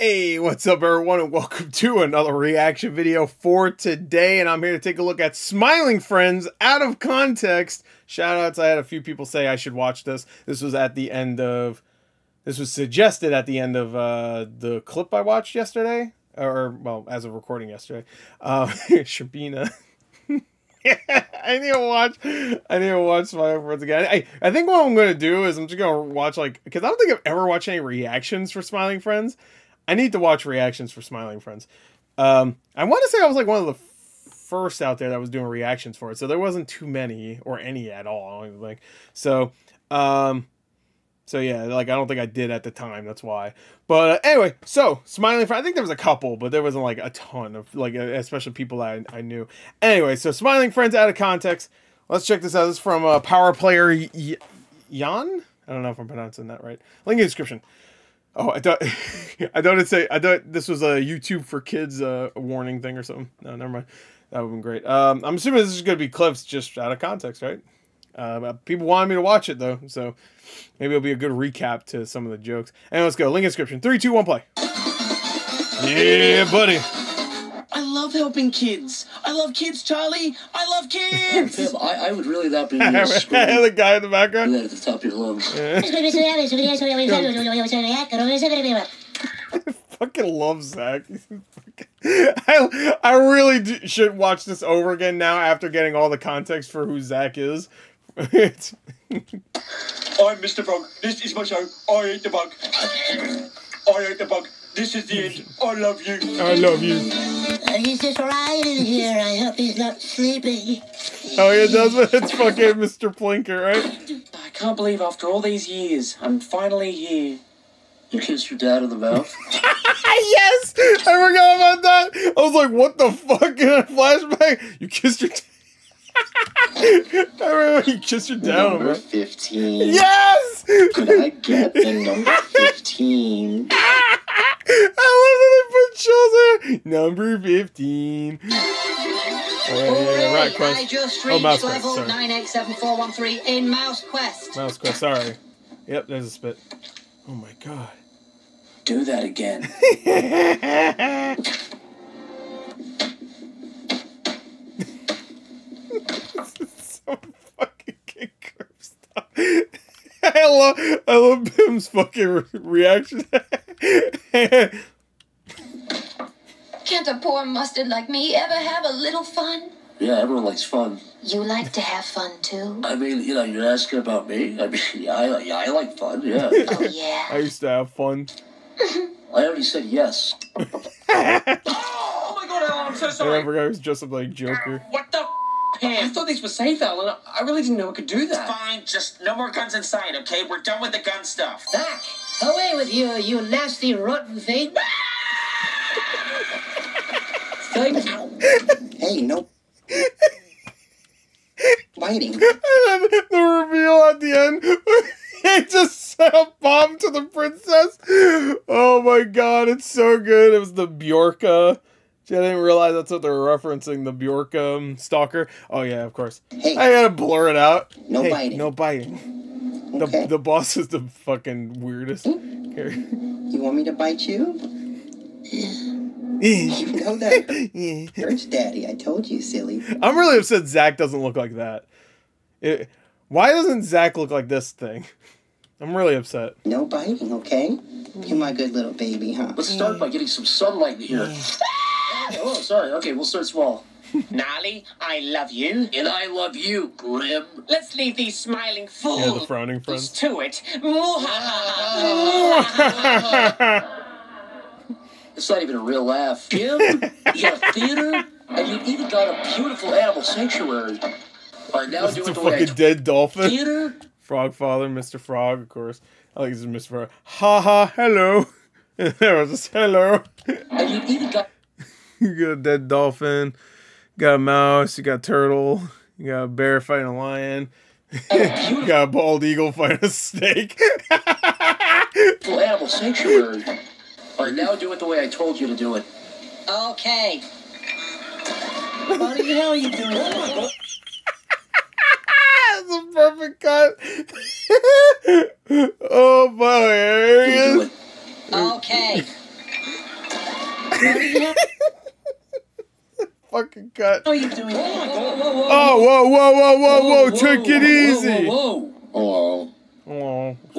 Hey, what's up, everyone, and welcome to another reaction video for today. And I'm here to take a look at Smiling Friends out of context. Shout outs, I had a few people say I should watch this. This was at the end of, this was suggested at the end of uh, the clip I watched yesterday, or, well, as of recording yesterday. Uh, Shabina. I need to watch. I need to watch Smiling Friends again. I, I think what I'm gonna do is I'm just gonna watch like because I don't think I've ever watched any reactions for Smiling Friends. I need to watch reactions for Smiling Friends. Um, I want to say I was like one of the first out there that was doing reactions for it, so there wasn't too many or any at all. Think so. Um, so yeah, like I don't think I did at the time. That's why. But uh, anyway, so Smiling Friends. I think there was a couple, but there wasn't like a ton of like, uh, especially people that I, I knew. Anyway, so Smiling Friends out of context. Let's check this out. This is from uh, Power Player y- Jan. I don't know if I'm pronouncing that right. Link in the description. Oh, I thought I thought it say I thought this was a YouTube for kids uh, warning thing or something. No, never mind. That would have been great. Um, I'm assuming this is going to be clips just out of context, right? Uh, people wanted me to watch it though, so maybe it'll be a good recap to some of the jokes. And let's go. Link in description. Three, two, one, play. Yeah, buddy. I love helping kids. I love kids, Charlie. I love kids. Tim, I, I would really not be here the guy in the do background. that at the top of your lungs. fucking love Zach. I I really do, should watch this over again now after getting all the context for who Zach is. I'm Mr. Frog. This is my show. I eat the bug. I ate the bug. This is the end. I love you. I love you. He's just right in here. I hope he's not sleeping. Oh yeah, does it? It's fucking Mr. Plinker, right? I can't believe after all these years, I'm finally here. You kissed your dad in the mouth. yes, I forgot about that. I was like, what the fuck? In a flashback, you kissed your. I remember you kissed your dad. on number the- 15. Yes. Could I get the number 15? I love that they put shows there. Number 15. Oh, yeah, yeah, yeah, right, I quest. just Oh, reached mouse quest, level sorry. 987413 in Mouse Quest. Mouse quest, sorry. Yep, there's a spit. Oh my god. Do that again. this is so fucking King Crab stuff. I love, I love Pim's fucking re- reaction. Can't a poor mustard like me ever have a little fun? Yeah, everyone likes fun. You like to have fun too? I mean, you know, you're asking about me. I mean, yeah, I, yeah, I like fun, yeah. Oh, yeah. I used to have fun. I already said yes. Oh my god, Allan, I'm so sorry. I sorry. forgot he was dressed up like Joker. What the? I thought these were safe, Allan. I really didn't know it could do that. Fine, just no more guns inside, okay? We're done with the gun stuff. Zach, away with you, you nasty rotten thing. Ah! Thank Hey, no biting. And then the reveal at the end, he just set a bomb to the princess. Oh my god, it's so good. It was the Bjorka. I didn't realize that's what they were referencing, the Bjorka um, stalker. Oh yeah, of course. Hey. I gotta blur it out. No Hey, biting. No biting. The, Okay. the boss is the fucking weirdest. Here. You want me to bite you? You know that hurts, Daddy. I told you, silly. I'm really upset Zach doesn't look like that. It, why doesn't Zach look like this thing? I'm really upset. No biting, okay? You're my good little baby, huh? Let's start by getting some sunlight in here. Oh, sorry. Okay, we'll start small. Nolly, I love you. And I love you, Grim. Let's leave these smiling fools Yeah, the frowning friends. to it. It's not even a real laugh. Jim, you got a theater, and you even got a beautiful animal sanctuary. All right, now It's do the the way fucking dead dolphin. Theater? Frog Father, Mr. Frog, of course. I like this is Mr. Frog. Ha ha, hello. there was this hello. And you even got you got a dead dolphin. You got a mouse. You got a turtle. You got a bear fighting a lion. you got a bald eagle fighting a snake. animal sanctuary. All right, now do it the way I told you to do it. Okay. What the hell are you doing? That's a perfect cut. oh boy, there he Do is. it. Okay. Fucking cut. How are you doing? Oh, whoa, whoa, whoa, whoa, whoa, take it easy. Whoa, whoa, whoa.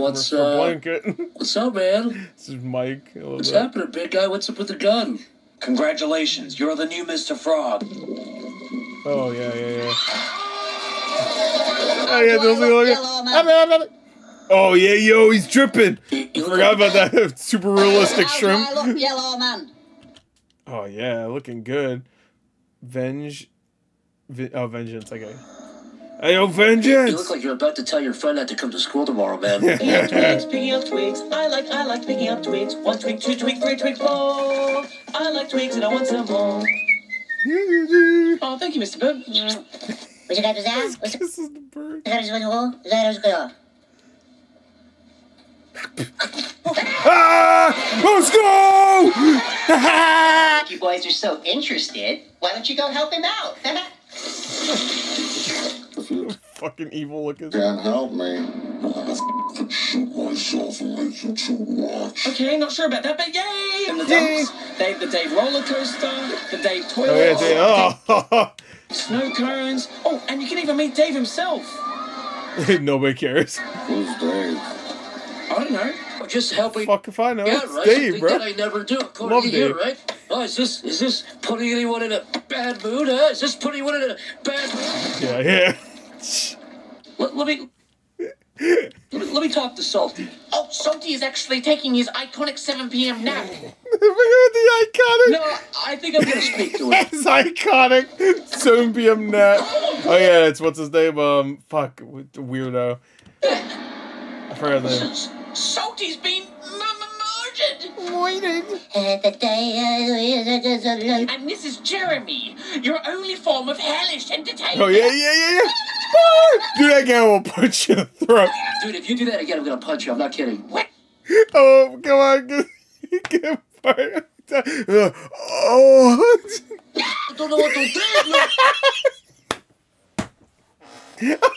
Oh, What's, Mr. uh, Blanket. What's up, man? this is Mike. What's that. happening, big guy? What's up with the gun? Congratulations, you're the new Mr. Frog. Oh, yeah, yeah, yeah. Oh, yeah, those Yellow are man. Oh, yeah, yo, he's dripping. You, you Forgot like- about that super realistic How do shrimp. I look, yellow man? Oh, yeah, looking good. Venge. Vi- oh, vengeance, okay. Hey, yo, You look like you're about to tell your friend not to come to school tomorrow, man. Picking up twigs, picking up twigs. I like, I like picking up twigs. One twig, two twig, three twig, four. I like twigs and I want some more. Oh, thank you, Mr. Bird. Would you like to that? This is the bird. like to go? Is that what's going on? Ah! Let's go! You boys are so interested. Why don't you go help him out? Fucking evil looking. Can't help me. Okay, not sure about that, but yay! And the dumps. Dave the Dave roller coaster, the Dave toilet, Oh, yeah, they, oh. snow cones. Oh, and you can even meet Dave himself. Nobody cares. Who's Dave? I don't know. Just helping. Fuck if I know. Yeah, right. Dave, bro. that I never do. According Love to you, Dave. right? Oh, is this is this putting anyone in a bad mood? Huh? Is this putting anyone in a bad mood? Yeah, yeah. Let, let me. Let me, let me talk to Salty. Oh, Salty is actually taking his iconic 7 p.m. nap. The iconic. No, I think I'm gonna speak to him. It's iconic. 7 p.m. nap. Oh yeah, it's what's his name? Um, fuck, weirdo. I forgot his name. Salty's been m- m- murdered. The And this is Jeremy, your only form of hellish entertainment. Oh yeah, yeah, yeah, yeah. Ah! Do that again, we'll punch you in the throat. Dude, if you do that again, I'm gonna punch you. I'm not kidding. What? Oh, come on, get, get fired. Oh, I don't know what to do.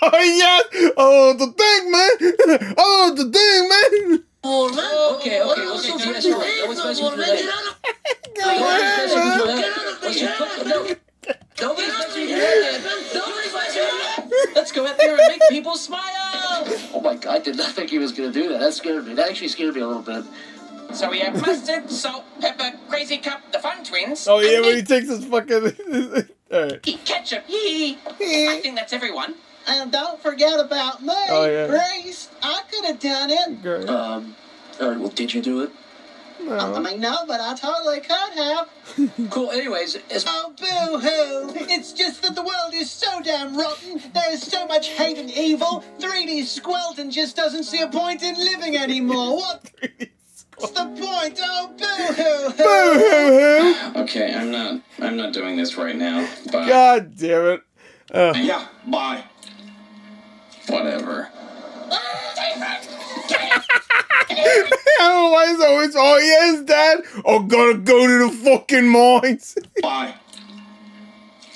oh yes. Oh, the thing, man. Oh, the thing, man. Oh, okay, okay, okay. Do yes, you're right. I was messing with your leg. I was messing with your. Let's just put- no. Nobody's messing with your head, man. Nobody's messing with your head. Let's go out there and make people smile. Oh my god, I did not think he was gonna do that. That scared me. That actually scared me a little bit. So we have mustard, salt, pepper, crazy cup, the fun twins. Oh yeah, when he takes his fucking. All right. ketchup. Yee. I think that's everyone. And don't forget about me, Oh, yeah. Grace. I could have done it. Great. Um, alright, well, did you do it? I No. mean, no, but I totally could have. Cool, anyways, it's. Oh, boo-hoo! It's just that the world is so damn rotten. There's so much hate and evil. 3D Squelton just doesn't see a point in living anymore. What? What's the point? Oh, boo-hoo! Boo-hoo-hoo. Okay, I'm not. I'm not doing this right now. But God damn it. Uh, Yeah, bye. Whatever. I don't know why it's always, oh yes, dad. Oh, gotta go to the fucking mines. Bye.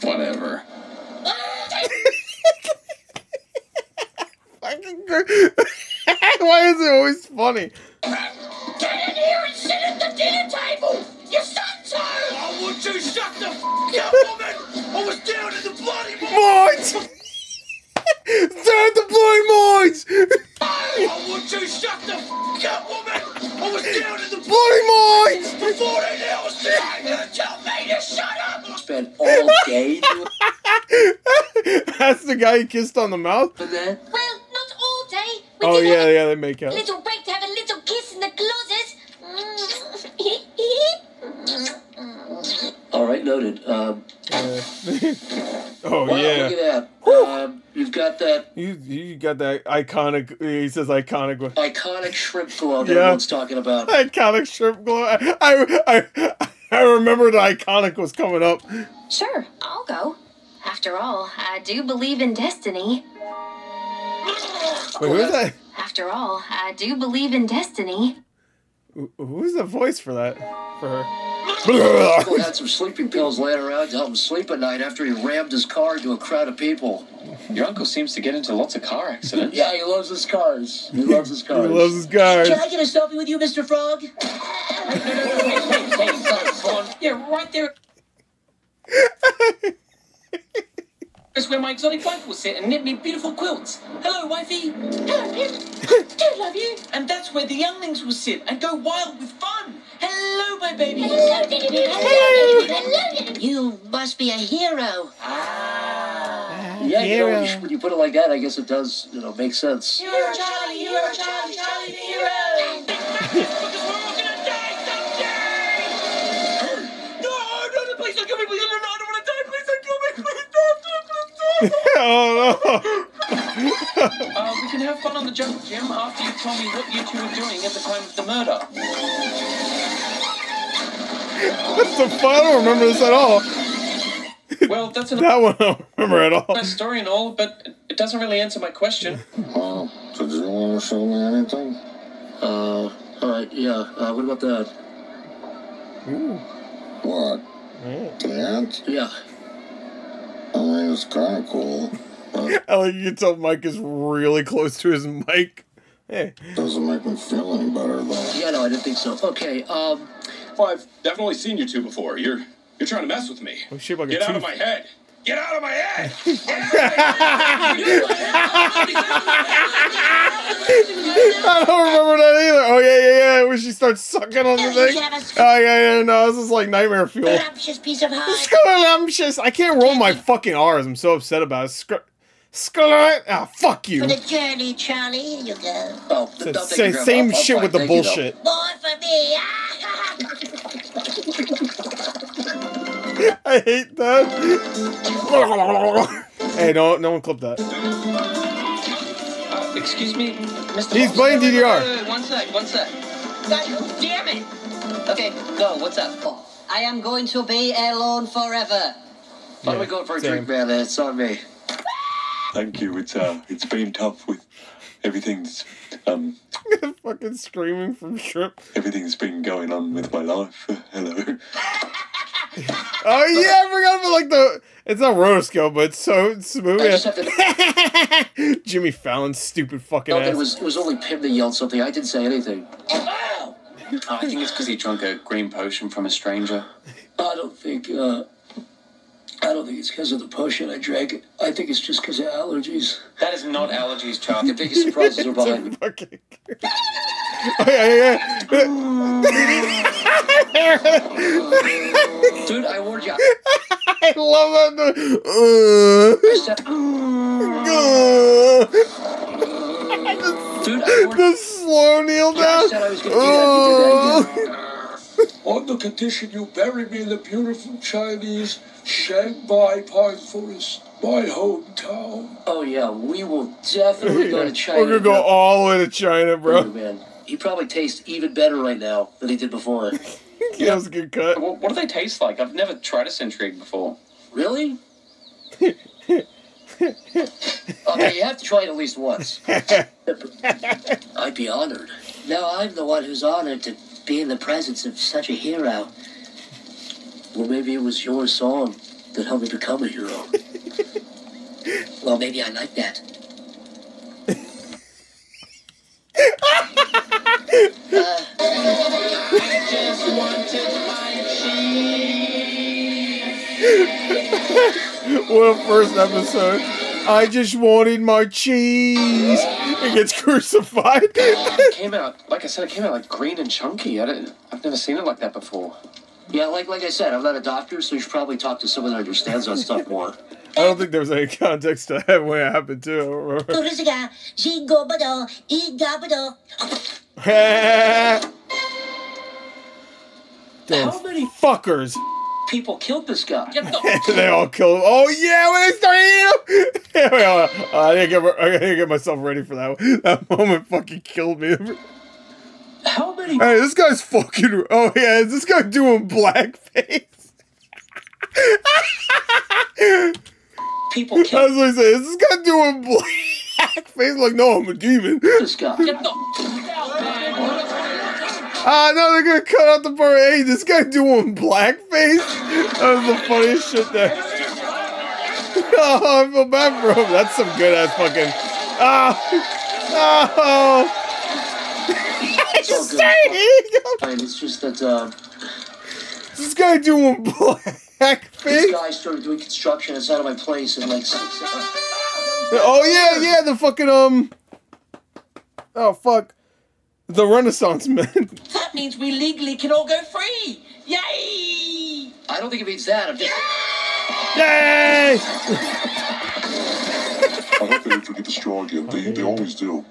Whatever. Fucking why is it always funny? Get in here and sit at the dinner table. Your son's home. I want you to shut the f up, woman! Guy he kissed on the mouth? Well, not all day. We Oh yeah, yeah, they make a out. little break to have a little kiss in the closet. Alright, noted. Um, Oh wow, yeah. look at that. Um, you've got that You you got that iconic. He says iconic. one. iconic shrimp glow that Yeah. everyone's talking about. Iconic shrimp glow. I, I I I remember the iconic was coming up. Sure, I'll go. After all, I do believe in destiny. Wait, who's that? After all, I do believe in destiny. Who's the voice for that? For her. Uncle had some sleeping pills laying around to help him sleep at night after he rammed his car into a crowd of people. Your uncle seems to get into lots of car accidents. Yeah, he loves his cars. He loves his cars. He loves his guys. Can I get a selfie with you, Mr. Frog? Yeah, right there. It's where my exotic wife will sit and knit me beautiful quilts. Hello, wifey. Hello, Pip. Do love you. And that's where the younglings will sit and go wild with fun. Hello, my baby. Hello, Diddy Boo. Hello, Diddy Boo. Hello, You must be a hero. Yeah, you know, when you, Hero. when you put it like that, I guess it does, you know, make sense. Hero Charlie, Hero Charlie, Charlie the hero. Please don't. oh Uh, we can have fun on the jungle gym after you tell me what you two were doing at the time of the murder. no! What's the fun? I don't remember this at all. Well, that's That one I don't remember at all. nice story and all, but it doesn't really answer my question. Oh, so did you want to show me anything? Uh, alright, yeah, uh, what about that? Ooh. What? The ant? Yeah. I mean, it's kind of cool. But I like you can tell Mike is really close to his mic. Hey, doesn't make me feel any better, though. Yeah, no, I didn't think so. Okay, um, Well, I've definitely seen you two before. You're you're trying to mess with me. oh shit, like a Get out of my head. Get out of my head. I don't remember that either. Oh yeah, yeah, yeah. When she starts sucking on the thing. Oh yeah, yeah. No, this is like nightmare fuel. Scrumptious piece of heart. Scrumptious. I can't roll my fucking R's. I'm so upset about it. Scr- Scr- Ah, fuck you. For the journey, Charlie. Here you go. oh, It's no, same, you, same shit with the thank you, though. bullshit. More for me. I hate that. hey, no, no one clip that. Excuse me, Mr. He's Boss? playing Wait, wait, DDR. wait, wait, One sec, one sec. God damn it! Okay, go. What's up? Oh, I am going to be alone forever. Why don't we go for a same. drink, man? It's on me. Thank you. It's uh, it's been tough with everything's um, fucking screaming from Shrimp. everything's been going on with my life. Hello. Oh yeah, I forgot about like the. It's not rotoscope, but it's so smooth. I just have to Yeah. Jimmy Fallon's stupid fucking know that ass. it was, it was only Pim that yelled something. I didn't say anything. Oh, I think it's because he drank a green potion from a stranger. I don't think, uh, I don't think it's because of the potion I drank. It. I think it's just because of allergies. That is not allergies, The Charlie. biggest surprises are behind me. Fucking. Oh, yeah, yeah, yeah. Dude, I warned you. I love that. I Uh, said- uh, Dude, I warned the slow kneel I down. said I was gonna do that. You did. On the condition you bury me in the beautiful Chinese Shanghai Pine Forest, my hometown. Oh yeah, we will definitely go to China. We're gonna go all the way to China, Oh, bro. man. He probably tastes even better right now than he did before. Yeah, that was a good cut. What, what do they taste like? I've never tried a centric before. Really? okay, you have to try it at least once. I'd be honored. Now I'm the one who's honored to be in the presence of such a hero. Well, maybe it was your song that helped me become a hero. Well, maybe I like that. What a first episode. I just wanted my cheese. It gets crucified. It came out, like I said, it came out like green and chunky. I didn't, I've never seen it like that before. Yeah, like like I said, I'm not a doctor, so you should probably talk to someone that understands that stuff more. I don't think there was any context to that when it happened too. I don't remember. Kurisiga, Jingobado, Igabado. Damn How many fuckers. people killed this guy? they all killed him. Oh yeah, when they started eating him. Yeah, wait, hold on. I didn't get. I didn't get myself ready for that. That moment fucking killed me. How many? Hey, this guy's fucking. Oh yeah, is this guy doing blackface? People Kill. That's killed what I say. Is this guy doing blackface? Like, no, I'm a demon. this guy. Ah, no, they're gonna cut out the part. Hey, this guy doing blackface? That was the funniest shit there. Oh, I feel bad for him. That's some good ass fucking. Ah, oh. It's all good. Say- Fine, It's just that uh, this guy doing black This guy started doing construction outside of my place in like six. Oh yeah, yeah, the fucking um. Oh fuck, the Renaissance man. That means we legally can all go free. Yay! I don't think it means that. I'm just. Yay! I hope they didn't forget the straw again. They, they always do.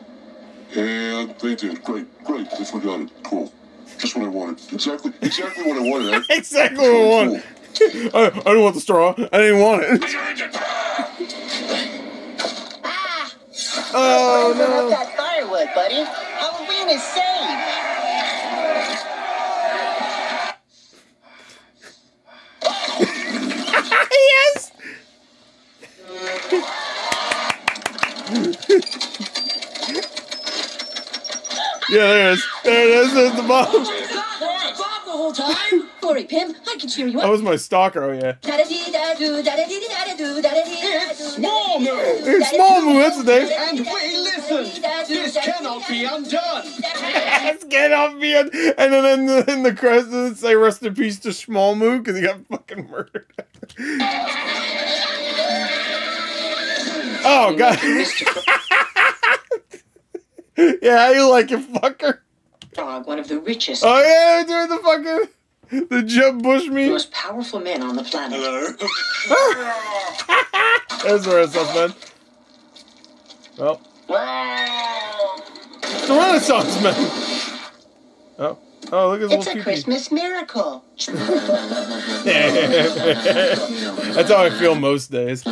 And they did. Great, great. They forgot it. Cool. Just what I wanted. Exactly, exactly what I wanted. exactly what I wanted. I, I don't want the straw. I didn't want it. Ah! Ah! Oh Burn no! that firewood, buddy. Halloween is saved. yes. yeah, there it is. There it is. There's the bomb. Oh Bob the whole time. Glory, Pim, I can cheer you That was my stalker. Oh yeah. It's small move. It's small move. That's the name. And we listened. This cannot be undone. Let's get off me. And and then in the, in the credits say rest in peace to Schmalmoo because he got fucking murdered. oh god. yeah, how you like it, fucker? Dog, one of the richest, Oh yeah, they're doing the fucking the Jeb Bush me. most powerful men on the planet. There's the rest of man. Well, it's the Renaissance man. Oh, oh, look at his It's a little pee Christmas miracle. That's how I feel most days.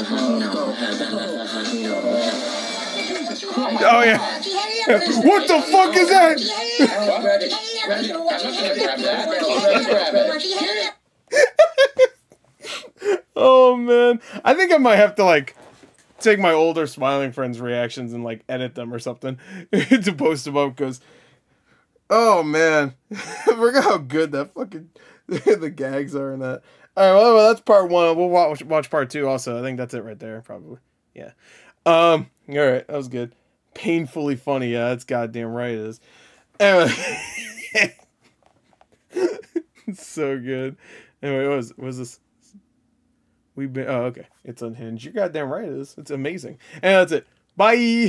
Oh yeah. What the fuck is that? Oh man, I think I might have to like take my older smiling friends' reactions and like edit them or something to post them up because. Oh man, I forgot how good that fucking the gags are in that. All right, well, well that's part one. We'll watch watch part two also. I think that's it right there, probably. Yeah. Um. All right, that was good. Painfully funny. Yeah, that's goddamn right. It is. Anyway. it's so good. Anyway, what was what was this? We've been. Oh, okay. It's unhinged. You're goddamn right. It is. It's amazing. And that's it. Bye.